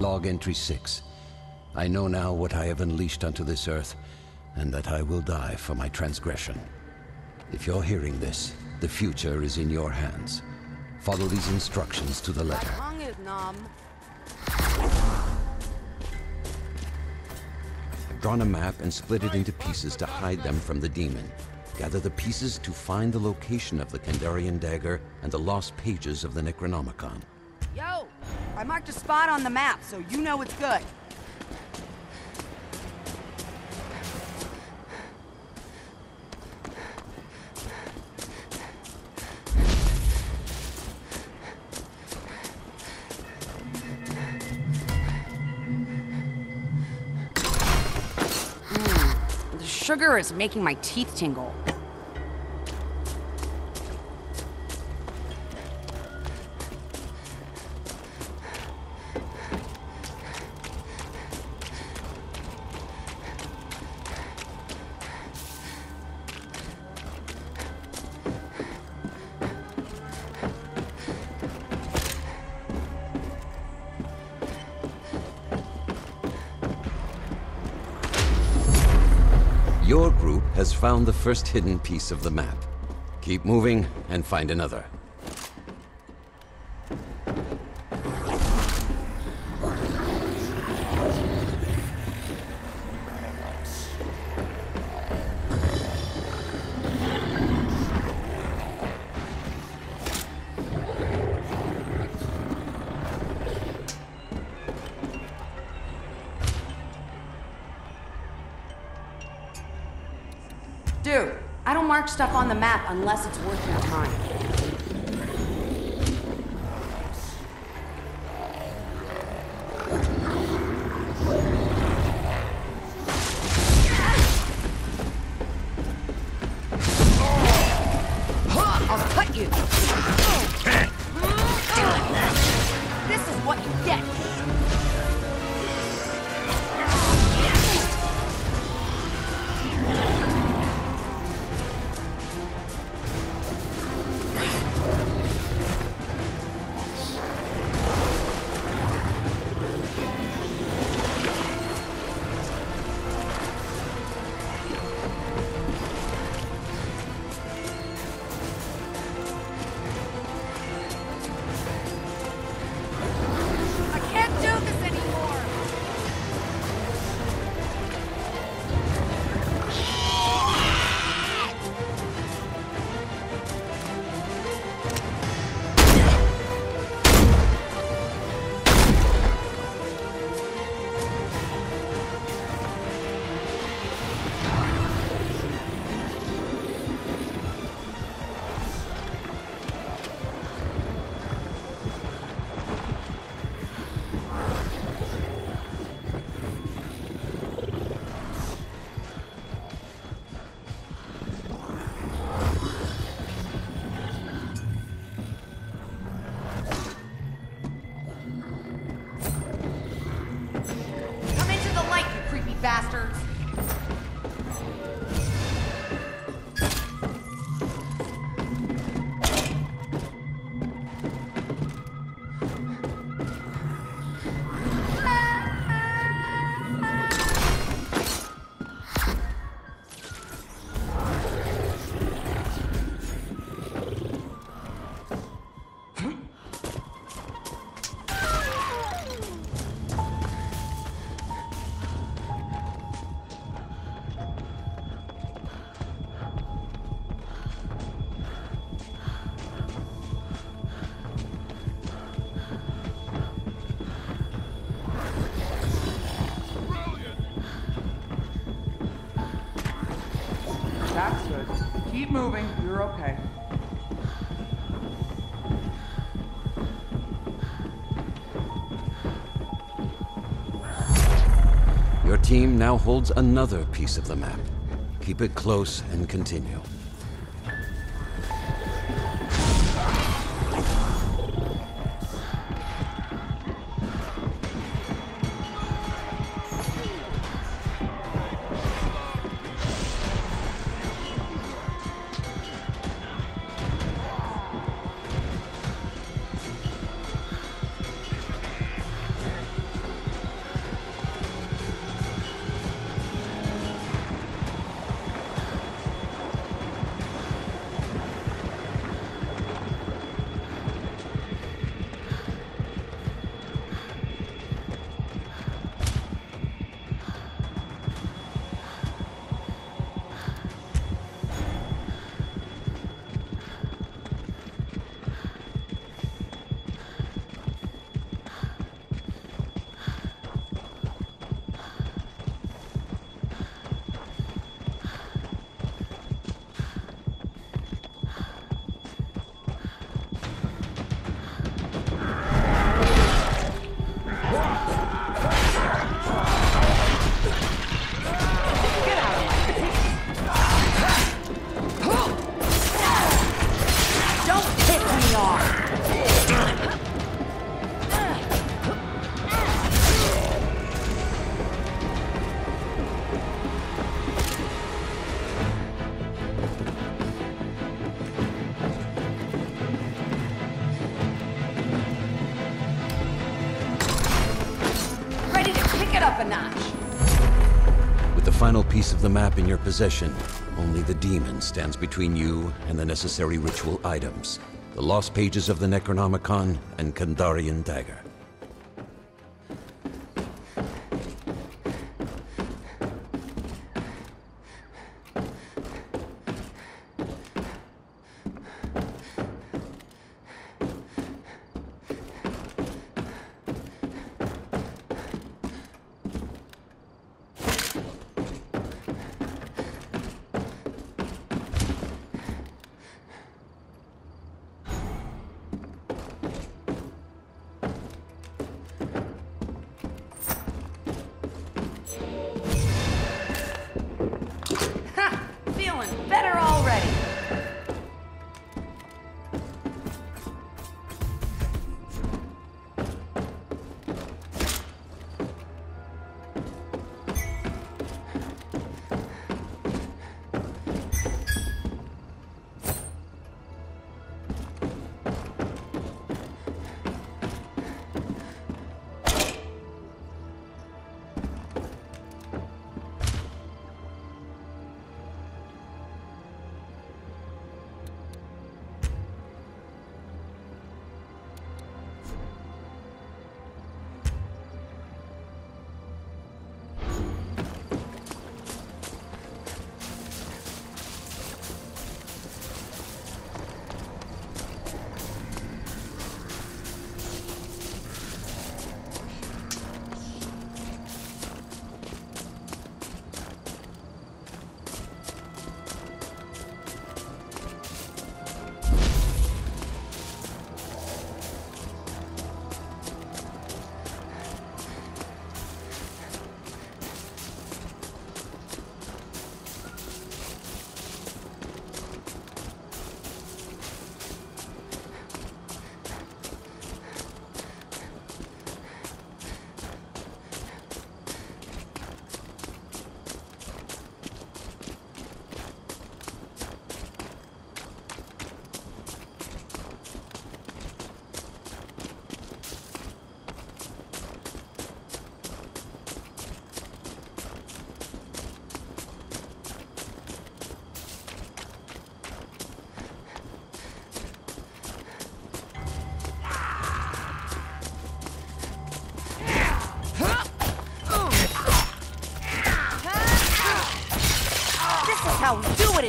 Log entry 6. I know now what I have unleashed onto this earth, and that I will die for my transgression. If you're hearing this, the future is in your hands. Follow these instructions to the letter. tongue is numb. I've drawn a map and split it into pieces to hide them from the demon. Gather the pieces to find the location of the Kandarian dagger and the lost pages of the Necronomicon. Yo, I marked a spot on the map, so you know it's good. Mm, the sugar is making my teeth tingle. Found the first hidden piece of the map. Keep moving and find another. Mark stuff on the map unless it's worth your time. Keep moving. You're okay. Your team now holds another piece of the map. Keep it close and continue. Up a notch. With the final piece of the map in your possession, only the demon stands between you and the necessary ritual items. The lost pages of the Necronomicon and Kandarian dagger.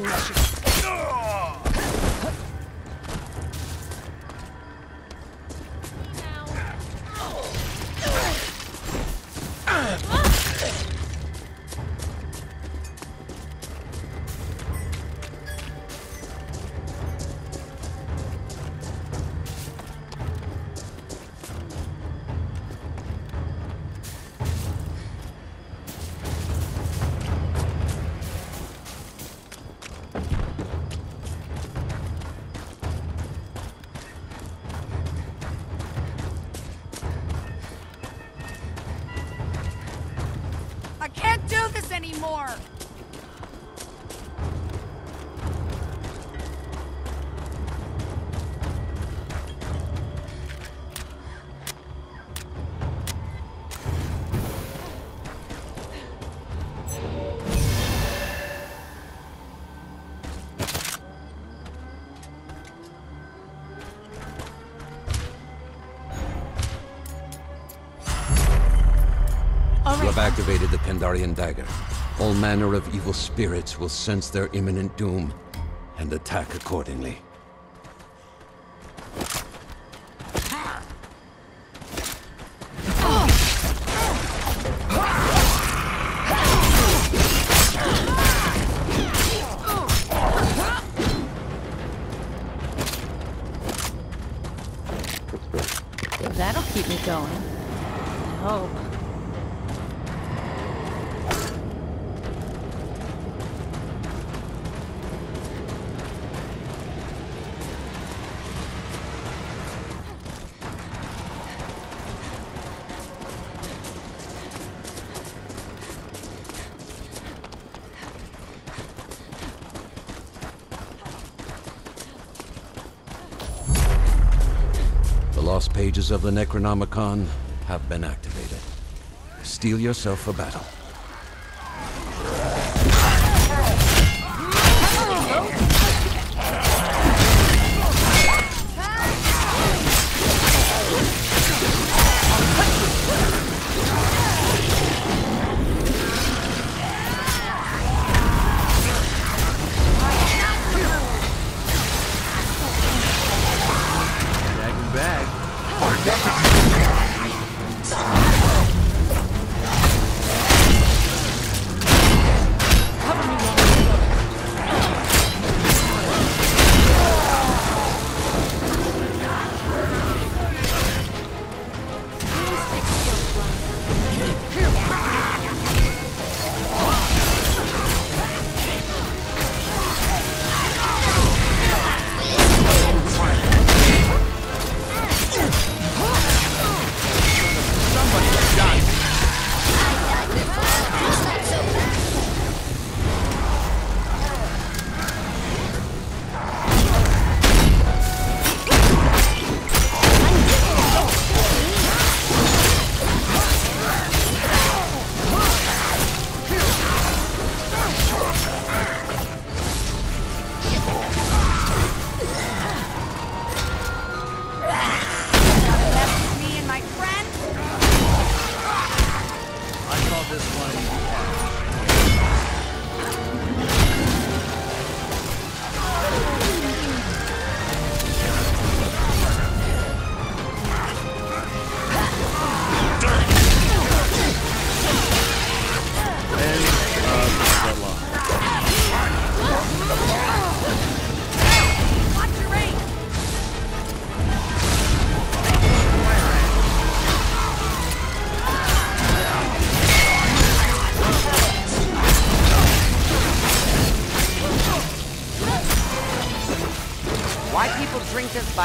We have activated the Kandarian dagger. All manner of evil spirits will sense their imminent doom and attack accordingly. Pages of the Necronomicon have been activated. steel yourself for battle.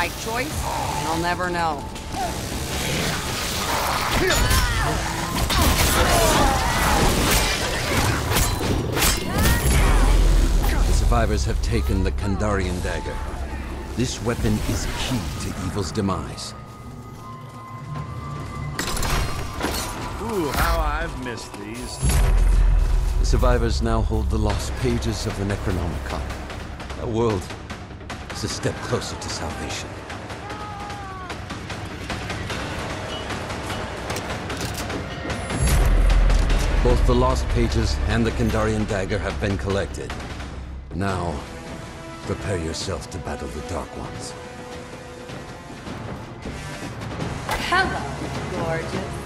Drink this by choice, I'll never know. The survivors have taken the Kandarian dagger. This weapon is key to evil's demise. Ooh, how I've missed these. The survivors now hold the lost pages of the Necronomicon. A world a step closer to salvation. Both the lost pages and the Kandarian dagger have been collected. Now, prepare yourself to battle the Dark Ones. Hello, gorgeous.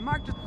I marked it.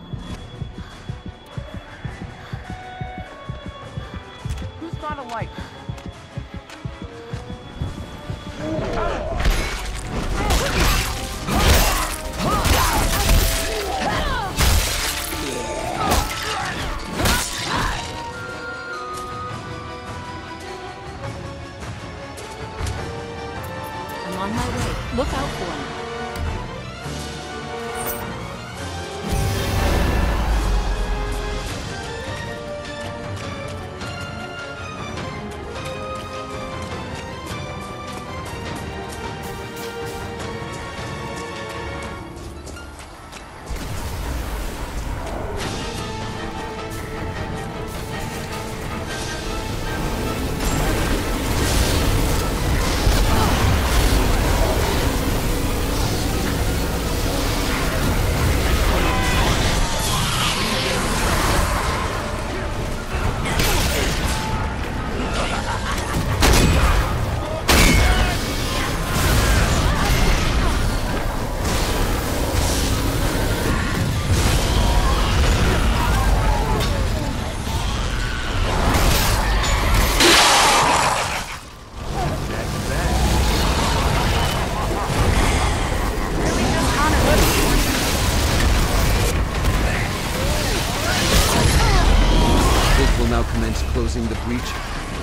Will now commence closing the breach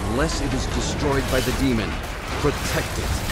unless it is destroyed by the demon. Protect it.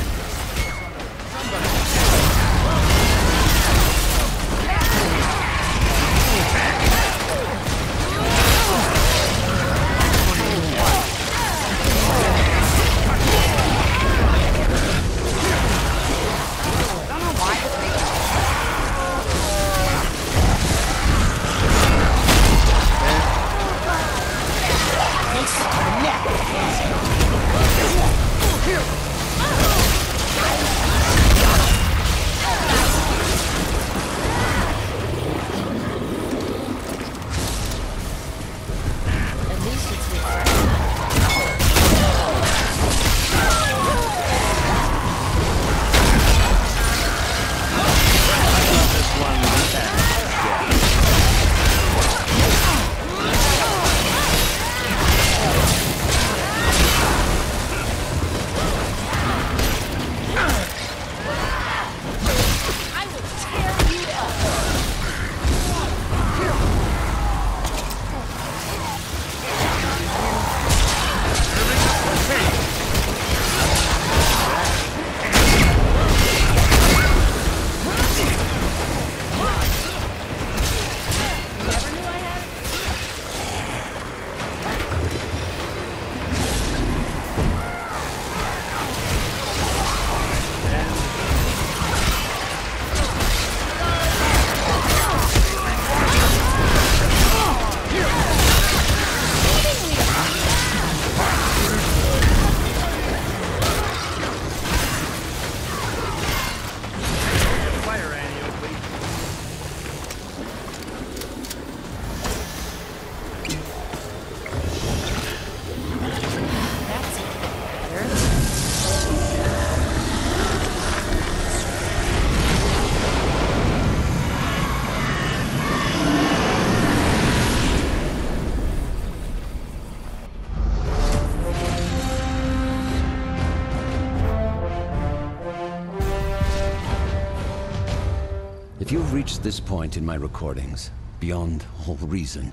This point in my recordings, beyond all reason,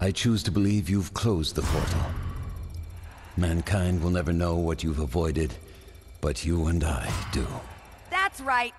I choose to believe you've closed the portal. Mankind will never know what you've avoided, but you and I do. That's right.